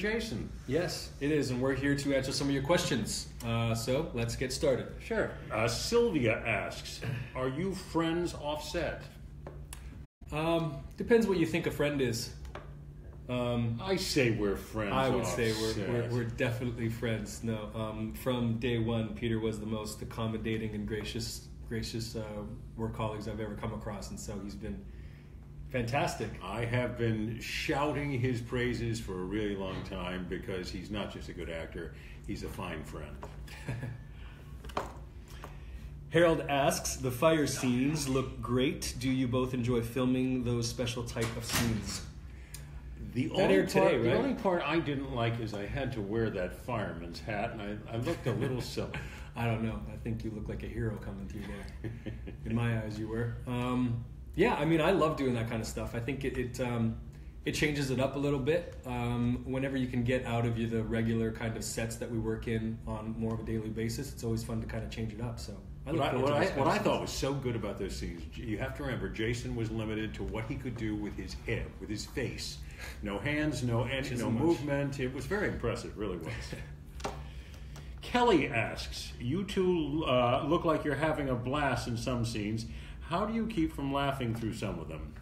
Jason. Yes, it is, and we're here to answer some of your questions. Uh, so let's get started. Sure. Uh, Sylvia asks, "Are you friends offset?" Um, depends what you think a friend is. Um, I say we're friends. I would say we're, we're, we're definitely friends. No, um, from day one, Peter was the most accommodating and gracious, gracious uh, work colleagues I've ever come across, and so he's been fantastic. I have been shouting his praises for a really long time because he's not just a good actor; he's a fine friend. Harold asks, the fire scenes look great. Do you both enjoy filming those special type of scenes? The That only part, today, the only part I didn't like is I had to wear that fireman's hat, and I, I looked a little silly. I don't know. I think you look like a hero coming through there. In my eyes, you were. Um, yeah, I mean, I love doing that kind of stuff. I think it it, um, it changes it up a little bit. Um, whenever you can get out of you the regular kind of sets that we work in on more of a daily basis, it's always fun to kind of change it up. So I What I, what, I, what I thought was so good about those scenes, you have to remember, Jason was limited to what he could do with his head, with his face. No hands, no and, no movement. It was very impressive, really was. Kelly asks, "You two uh, look like you're having a blast in some scenes. How do you keep from laughing through some of them?"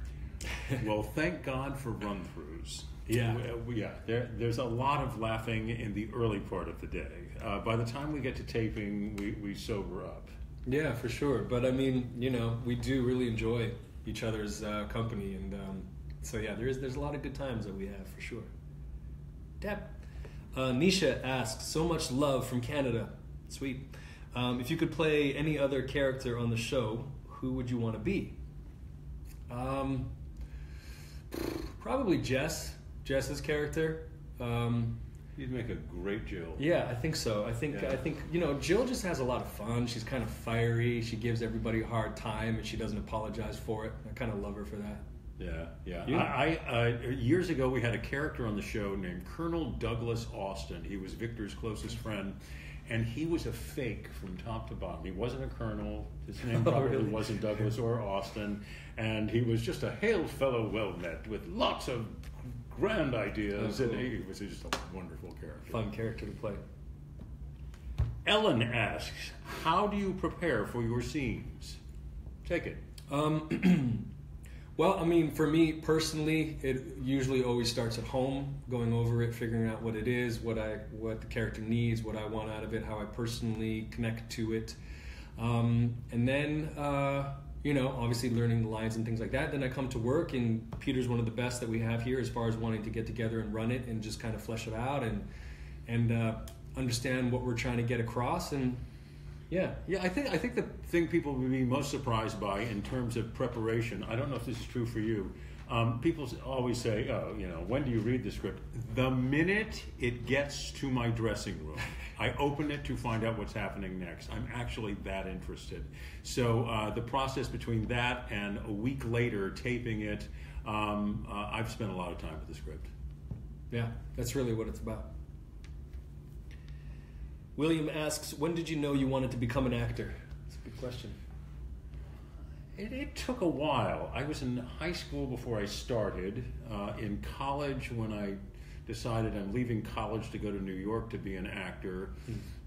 well, thank God for run-throughs. Yeah. Uh, yeah. There, there's a lot of laughing in the early part of the day. Uh, by the time we get to taping, we, we sober up. Yeah, for sure. But I mean, you know, we do really enjoy each other's uh, company, and um, so yeah, there is there's a lot of good times that we have for sure. Deb, uh, Nisha asks, so much love from Canada. Sweet. Um, if you could play any other character on the show, who would you want to be? Um, probably Jess. Jess's character. Um, You'd make a great Jill. yeah, I think so. I think Yeah. I think you know Jill just has a lot of fun. She's kind of fiery. She gives everybody a hard time, and she doesn't apologize for it. I kind of love her for that. Yeah, yeah. You? I, I uh, years ago we had a character on the show named Colonel Douglas Austin. He was Victor's closest friend, and he was a fake from top to bottom. He wasn't a colonel. His name Oh, probably really? wasn't Douglas or Austin, and he was just a hail fellow, well met, with lots of grand ideas, Oh, cool. and he was just a wonderful character. Fun character to play. Ellen asks, "How do you prepare for your scenes?" Take it. Um, well, I mean, for me personally, it usually always starts at home, going over it, figuring out what it is, what I what the character needs, what I want out of it, how I personally connect to it, um, and then uh, you know, obviously learning the lines and things like that. Then I come to work, and Peter's one of the best that we have here as far as wanting to get together and run it and just kind of flesh it out and and uh, understand what we're trying to get across and. Yeah, Yeah, I think I think the thing people would be most surprised by in terms of preparation. I don't know if this is true for you. Um, people always say, "Oh, you know, when do you read the script?" The minute it gets to my dressing room, I open it to find out what's happening next. I'm actually that interested. So uh, the process between that and a week later taping it, um, uh, I've spent a lot of time with the script. Yeah, that's really what it's about. William asks, when did you know you wanted to become an actor? That's a good question. It, it took a while. I was in high school before I started. Uh, in college, when I decided I'm leaving college to go to New York to be an actor,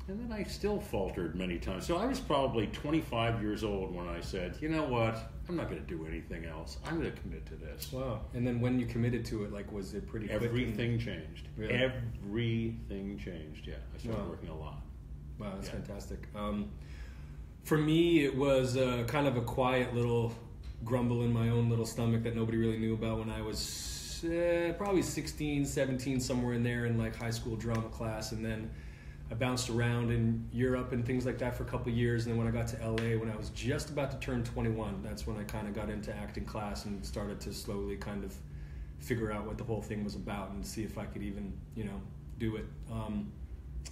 and then I still faltered many times. So I was probably 25 years old when I said, you know what? I'm not going to do anything else. I'm going to commit to this. Wow. And then when you committed to it, like, was it pretty quick? Everything changed. Really? Everything changed. Yeah, I started Wow. working a lot. Wow, that's Yeah. fantastic. Um, for me, it was uh, kind of a quiet little grumble in my own little stomach that nobody really knew about when I was uh, probably 16, 17, somewhere in there in like high school drama class. And then I bounced around in Europe and things like that for a couple years. And then when I got to LA, when I was just about to turn 21, that's when I kind of got into acting class and started to slowly kind of figure out what the whole thing was about and see if I could even, you know, do it. Um,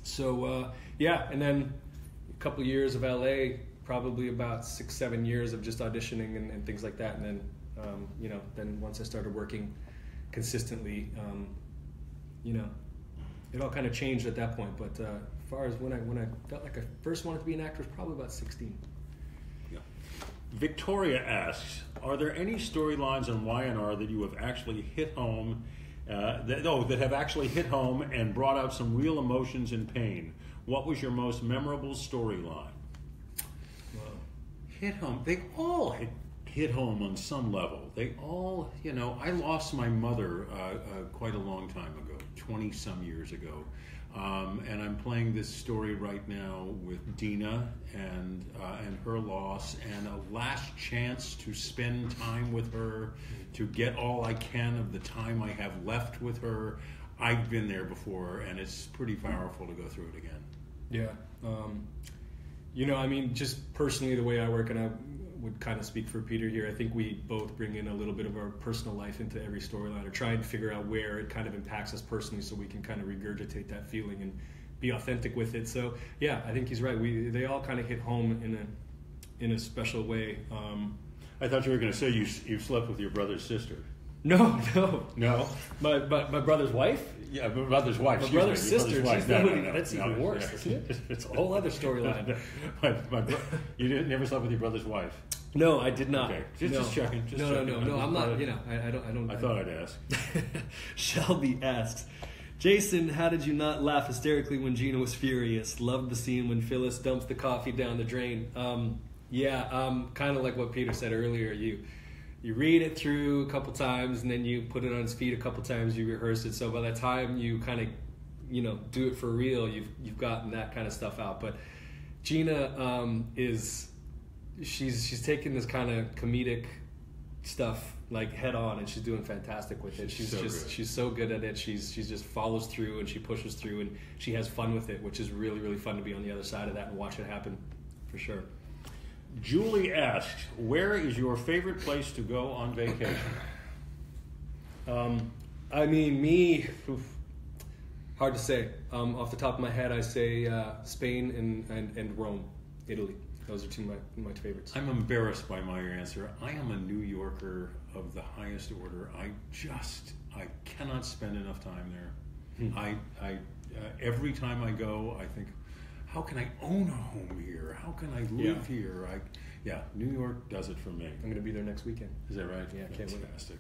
so uh, yeah, and then a couple years of LA, probably about six, seven years of just auditioning and, and things like that. And then, um, you know, then once I started working consistently, um, you know, it all kind of changed at that point. But uh, as far as when I when I felt like I first wanted to be an actor, was probably about sixteen. Yeah. Victoria asks, are there any storylines on Y&R that you have actually hit home uh, that, oh, that have actually hit home and brought out some real emotions and pain. What was your most memorable storyline? Hit home. They all hit, hit home on some level. They all, you know, I lost my mother uh, uh, quite a long time ago, 20 some years ago. Um, and I'm playing this story right now with Dina and uh, and her loss, and a last chance to spend time with her, to get all I can of the time I have left with her. I've been there before, and it's pretty powerful to go through it again. Yeah. Um, you know, I mean, just personally, the way I work, and I would kind of speak for Peter here, I think we both bring in a little bit of our personal life into every storyline or try and figure out where it kind of impacts us personally so we can kind of regurgitate that feeling and be authentic with it. So, yeah, I think he's right. We They all kind of hit home in a, in a special way. Um, I thought you were going to say you, you slept with your brother's sister. No, no. No? My, my, my brother's wife? Yeah, my brother's wife. My brother's me, sister. brother's She's wife. the one- that's even worse, yeah. isn't it? It's a whole other storyline. my, my bro- you didn't, never slept with your brother's wife. No, I did not. Okay, just- no. just checking, just no, no, checking. no, I no. I'm not. You know, I, I don't. I don't. I thought I'd ask. Shelby asks, Jason, how did you not laugh hysterically when Gina was furious? Loved the scene when Phyllis dumps the coffee down the drain. Um, yeah, um, kind of like what Peter said earlier. You you read it through a couple times and then you put it on its feet a couple times. You rehearse it. So by the time you kind of you know do it for real, you've you've gotten that kind of stuff out. But Gina um, is she's she's taking this kind of comedic stuff like head on and she's doing fantastic with it she's so just good. she's so good at it she's she's just follows through and she pushes through and she has fun with it which is really really fun to be on the other side of that and watch it happen for sure Julie asked, "Where is your favorite place to go on vacation?" um, i mean me oof, hard to say um, off the top of my head i say uh, spain and, and, and rome italy those are two of my, my favorites I'm embarrassed by my answer. I am a New Yorker of the highest order. I just I cannot spend enough time there. I I uh, every time I go, I think, how can I own a home here? How can I live here? I yeah, New York does it for me. i'm going to be there next weekend Is that right? Yeah, I can't wait. Fantastic.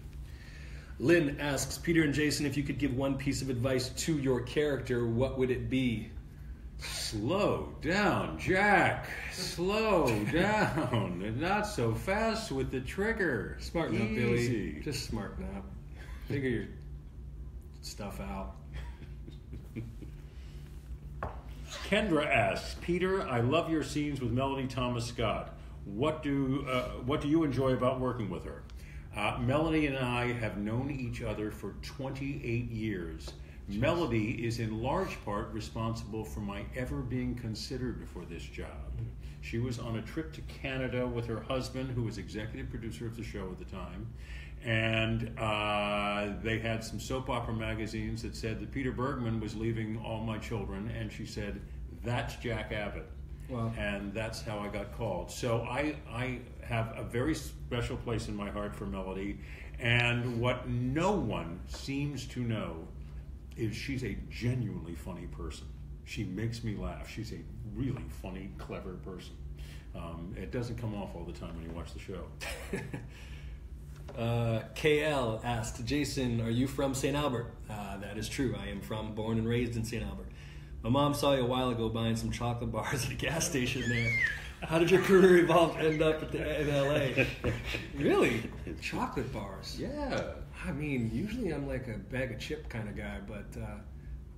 Lynn asks Peter and Jason if you could give one piece of advice to your character, what would it be? Slow down, Jack. Slow down. Not so fast with the trigger. Smarten up, Billy. Just smarten up. Figure your stuff out. Kendra asks, Peter, I love your scenes with Melody Thomas Scott. What do uh, what do you enjoy about working with her? Uh, Melody and I have known each other for 28 years. Melody is in large part responsible for my ever being considered for this job. She was on a trip to Canada with her husband, who was executive producer of the show at the time, and uh, they had some soap opera magazines that said that Peter Bergman was leaving all my children, and she said, "That's Jack Abbott." Wow. and that's how I got called. So I I have a very special place in my heart for Melody, and what no one seems to know is she's a genuinely funny person. She makes me laugh. She's a really funny, clever person. Um, it doesn't come off all the time when you watch the show. Uh, KL asked Jason, "Are you from St. Albert?" Uh, that is true. I am from, born and raised in St. Albert. My mom saw you a while ago buying some chocolate bars at a gas station there. How did your career evolve end up at the, in LA? really? Chocolate bars? Yeah. I mean, usually I'm like a bag of chip kind of guy, but uh,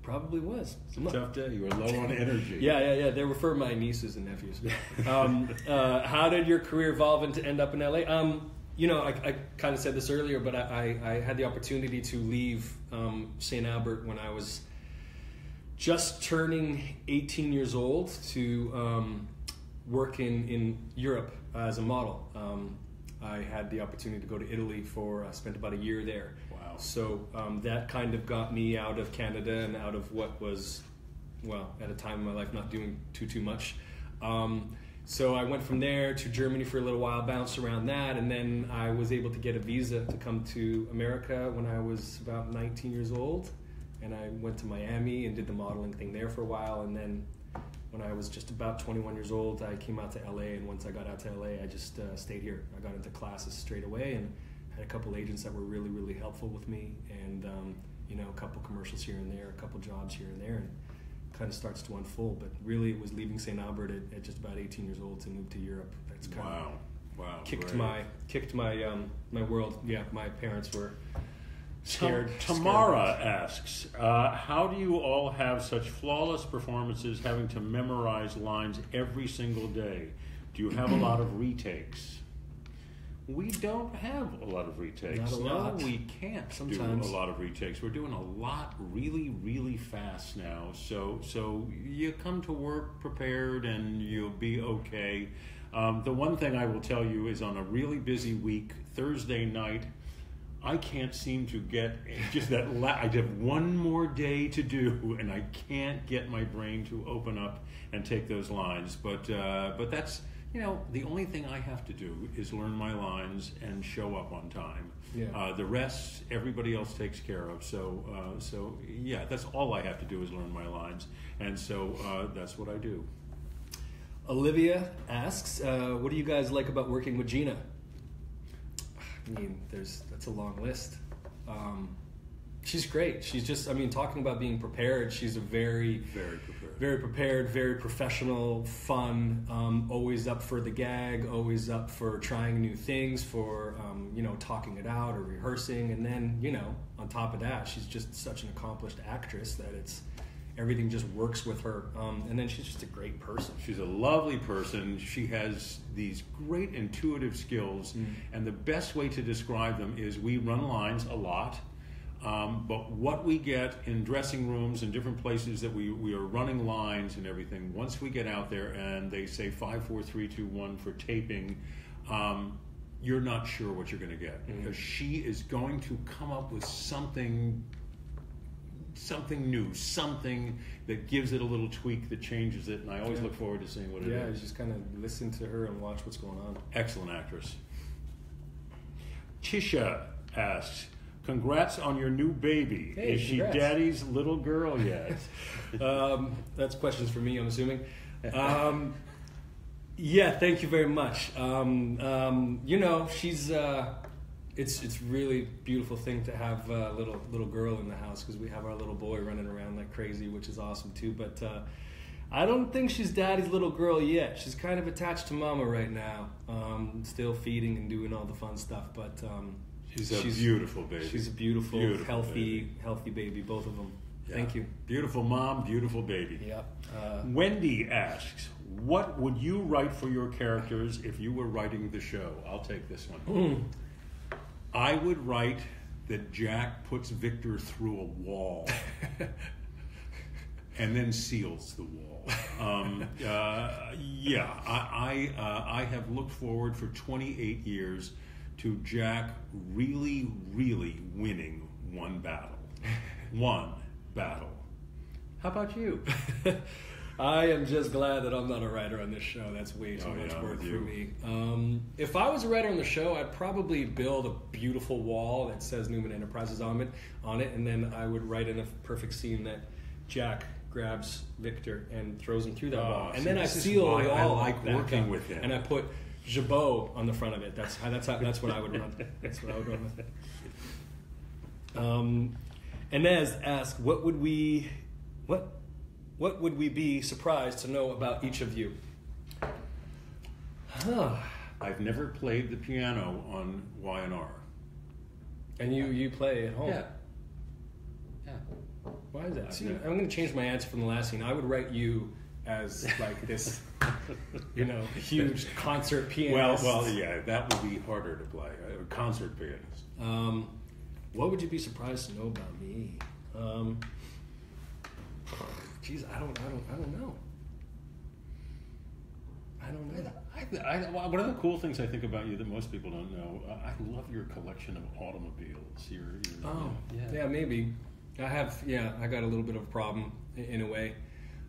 probably was. I'm not- Tough day. You were low on energy. yeah, yeah, yeah. They were for my nieces and nephews. Um, uh, how did your career evolve and to end up in LA? Um, you know, I, I kind of said this earlier, but I, I, I had the opportunity to leave um, St. Albert when I was just turning 18 years old to um, work in, in Europe as a model. Um, I had the opportunity to go to Italy for, I spent about a year there. Wow. So um, that kind of got me out of Canada and out of what was, well, at a time in my life, not doing too, too much. Um, so I went from there to Germany for a little while, bounced around that, and then I was able to get a visa to come to America when I was about 19 years old. And I went to Miami and did the modeling thing there for a while. And then when I was just about 21 years old, I came out to LA. And once I got out to LA, I just uh, stayed here. I got into classes straight away and had a couple agents that were really, really helpful with me. And um, you know, a couple commercials here and there, a couple jobs here and there, and kind of starts to unfold. But really, it was leaving St. Albert at, at just about 18 years old to move to Europe. That's kind Wow. of Wow. kicked great. my kicked my um, my world. Yeah, my parents were scared. Tam- Tamara asks, uh, how do you all have such flawless performances having to memorize lines every single day? Do you have a lot of retakes? We don't have a lot of retakes. Not a no, we can't Sometimes. do a lot of retakes. We're doing a lot really, really fast now. So, so you come to work prepared and you'll be okay. Um, the one thing I will tell you is on a really busy week, Thursday night, I can't seem to get just that. La- I have one more day to do, and I can't get my brain to open up and take those lines. But uh, but that's you know the only thing I have to do is learn my lines and show up on time. Yeah. Uh, the rest, everybody else takes care of. So uh, so yeah, that's all I have to do is learn my lines, and so uh, that's what I do. Olivia asks, uh, "What do you guys like about working with Gina?" I mean, there's that's a long list. Um, she's great. She's just, I mean, talking about being prepared. She's a very, Very prepared. very prepared, very professional, fun, um, always up for the gag, always up for trying new things, for um, you know talking it out or rehearsing, and then you know on top of that, she's just such an accomplished actress that it's everything just works with her, um, and then she's just a great person. She's a lovely person. She has these great intuitive skills, and the best way to describe them is we run lines a lot. Um, but what we get in dressing rooms and different places that we, we are running lines and everything, once we get out there and they say five, four, three, two, one for taping, um, you're not sure what you're going to get because she is going to come up with something something new, something that gives it a little tweak that changes it, and I always Yeah. look forward to seeing what it Yeah, is. just kind of listen to her and watch what's going on. Excellent actress. Tisha asks, "Congrats on your new baby. Hey, is she congrats. daddy's little girl yet?" um, that's questions for me, I'm assuming. Um, yeah, thank you very much. Um, um, you know, she's uh, it's it's really beautiful thing to have a little little girl in the house because we have our little boy running around like crazy, which is awesome too. But uh, I don't think she's daddy's little girl yet. She's kind of attached to mama right now, um, still feeding and doing all the fun stuff. But um, She's a beautiful baby. She's a beautiful, Beautiful healthy, baby. healthy baby. Both of them. Yeah. Thank you. Beautiful mom, beautiful baby. Yep. Uh, Wendy asks, "What would you write for your characters if you were writing the show?" I'll take this one. I would write that Jack puts Victor through a wall and then seals the wall. Um, uh, yeah, I I, uh, I have looked forward for 28 years to Jack really, really winning one battle, one battle. How about you? I am just glad that I'm not a writer on this show. That's way too Oh, much yeah, work for me. Um, if I was a writer on the show, I'd probably build a beautiful wall that says Newman Enterprises on it, on it, and then I would write in a perfect scene that Jack grabs Victor and throws him through that Oh, wall, and then I seal why the I like working with him. and I put Jabot on the front of it. That's how. That's how. That's what I would run. That's what I would run with. Um, Inez asked, "What would we, what, what would we be surprised to know about each of you?" Huh. I've never played the piano on Y&R. And you you play at home. Yeah. Yeah. Why is that? See, I'm going to change my answer from the last scene. I would write you as like this, you know, huge concert Well, pianist. well, yeah, that would be harder to play. A concert pianist. Um, what would you be surprised to know about me? Um, geez, I don't, I don't, I don't know. I don't know. I, I, one of the cool things I think about you that most people don't know, uh, I love your collection of automobiles. Your, your, Oh, yeah. yeah. maybe. I have, yeah, I got a little bit of a problem in, in a way.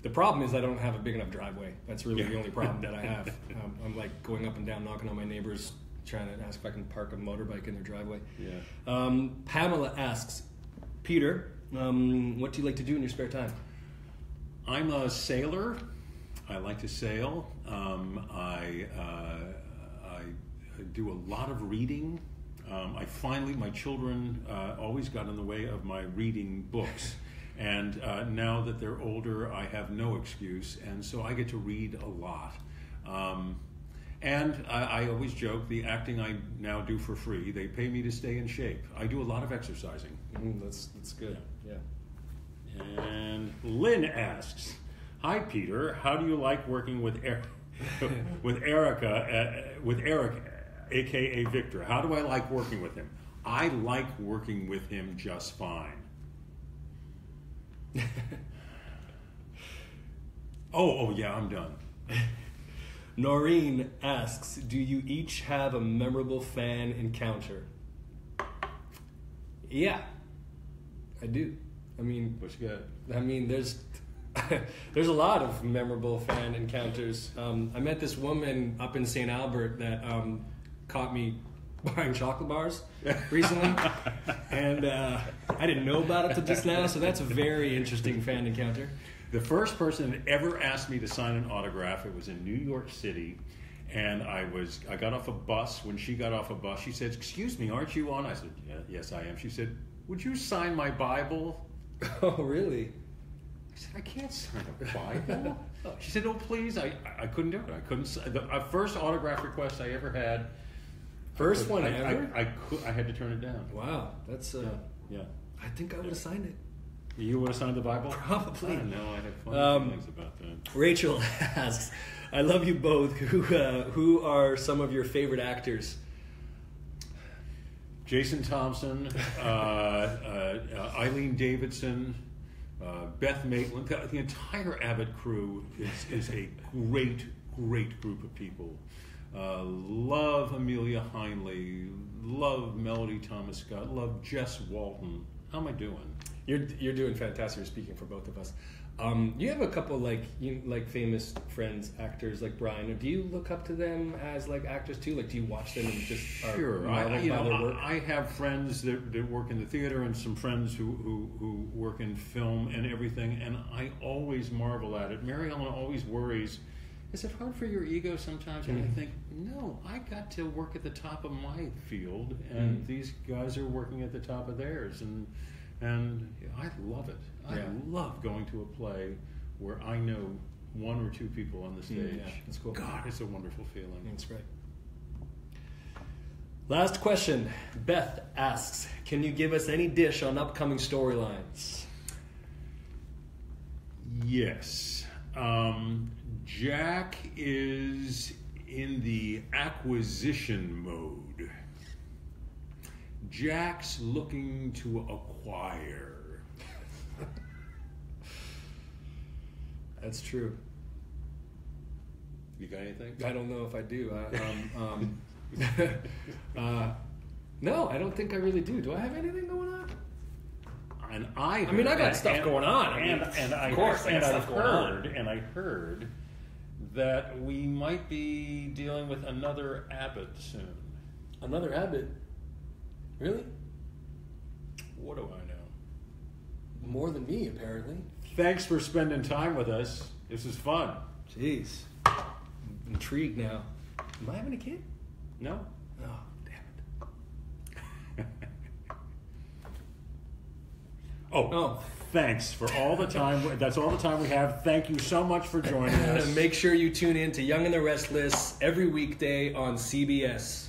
The problem is I don't have a big enough driveway. That's really the only problem that I have. Um, I'm like going up and down, knocking on my neighbors, trying to ask if I can park a motorbike in their driveway. Yeah. Um, Pamela asks, Peter, um, what do you like to do in your spare time? I'm a sailor. I like to sail. Um, I, uh, I do a lot of reading. Um, I finally, my children uh, always got in the way of my reading books. And uh, now that they're older, I have no excuse. And so I get to read a lot. Um, and I, I always joke the acting I now do for free, they pay me to stay in shape. I do a lot of exercising. Mm, that's that's good. Yeah. And Lynn asks, "Hi Peter, how do you like working with er- with Erica uh, with Eric, aka Victor? How do I like working with him? I like working with him just fine." oh, oh yeah, I'm done. Noreen asks, "Do you each have a memorable fan encounter?" Yeah, I do. I mean, What's good? I mean, there's there's a lot of memorable fan encounters. Um, I met this woman up in St. Albert that um, caught me buying chocolate bars recently, and uh, I didn't know about it till just now. So that's a very interesting fan encounter. The first person that ever asked me to sign an autograph, it was in New York City, and I was I got off a bus. When she got off a bus, she said, "Excuse me, aren't you on?" I said, yeah, "Yes, I am." She said, "Would you sign my Bible?" Oh, really? I said, "I can't sign a Bible." she said, "Oh, please." I I couldn't do it. I couldn't. The first autograph request I ever had. First one I, ever? I, I, could, I had to turn it down. Wow, that's. Uh, Yeah. I think I would have signed it. You would have signed the Bible? Probably. I know. I have funny Um, feelings about that. Rachel asks, "I love you both. Who uh, who are some of your favorite actors?" Jason Thompson, uh, uh, uh, Eileen Davidson, Beth Maitland. The, the entire Abbott crew is, is a great, great group of people. Uh, love Amelia Heinle. Love Melody Thomas Scott. Love Jess Walton. How am I doing? You're you're doing fantastic. You're speaking for both of us. Um, you have a couple like you like famous friends, actors like Brian. Do you look up to them as like actors too? Like, do you watch them and just are Sure. I, you know? I, I have friends that, that work in the theater and some friends who, who, who work in film and everything, and I always marvel at it. Mary Ellen always worries, is it hard for your ego sometimes? And I Mhm. think, no, I got to work at the top of my field, and Mhm. these guys are working at the top of theirs, and, and I love it. I Yeah. love going to a play where I know one or two people on the stage. Mm, yeah, that's cool. God, it's a wonderful feeling. That's right. Last question. Beth asks, "Can you give us any dish on upcoming storylines?" Yes. Um, Jack is in the acquisition mode. Jack's looking to acquire. That's true. You got anything? I don't know if I do. I, um, um, uh, no, I don't think I really do. Do I have anything going on? And I, I mean, I got and- stuff and- going on. I and, mean, and I, of course I got and I stuff heard, and I heard that we might be dealing with another Abbott soon. Another Abbott. Really? What do I know? More than me, apparently. Thanks for spending time with us. This is fun. Jeez. I'm intrigued now. Am I having a kid? No? Oh, damn it. Oh, Oh. thanks for all the time. That's all the time we have. Thank you so much for joining us. Make sure you tune in to Young and the Restless every weekday on CBS.